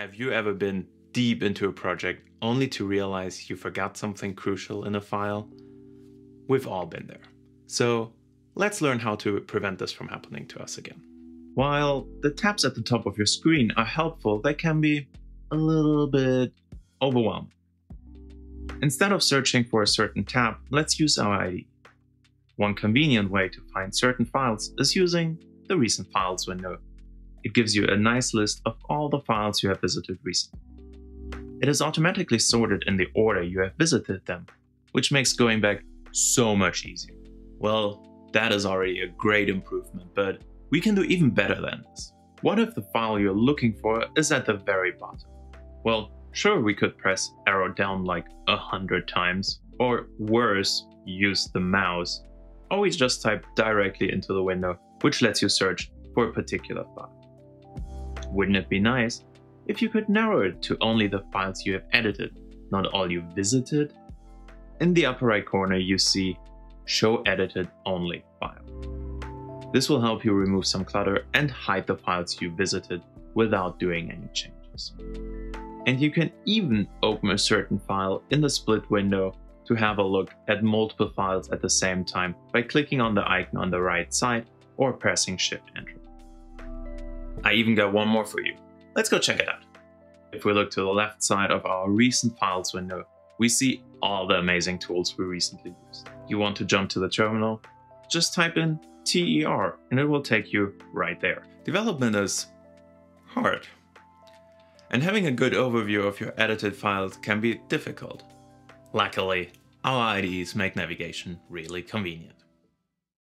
Have you ever been deep into a project only to realize you forgot something crucial in a file? We've all been there. So let's learn how to prevent this from happening to us again. While the tabs at the top of your screen are helpful, they can be a little bit overwhelming. Instead of searching for a certain tab, let's use our IDE. One convenient way to find certain files is using the Recent Files window it gives you a nice list of all the files you have visited recently. It is automatically sorted in the order you have visited them, which makes going back so much easier. Well, that is already a great improvement, but we can do even better than this. What if the file you're looking for is at the very bottom? Well, sure we could press arrow down like a hundred times, or worse, use the mouse. Always just type directly into the window, which lets you search for a particular file. Wouldn't it be nice if you could narrow it to only the files you have edited, not all you visited? In the upper right corner you see Show Edited Only file. This will help you remove some clutter and hide the files you visited without doing any changes. And you can even open a certain file in the split window to have a look at multiple files at the same time by clicking on the icon on the right side or pressing Shift Enter. I even got one more for you. Let's go check it out. If we look to the left side of our recent files window, we see all the amazing tools we recently used. You want to jump to the terminal? Just type in TER and it will take you right there. Development is hard. And having a good overview of your edited files can be difficult. Luckily, our IDEs make navigation really convenient.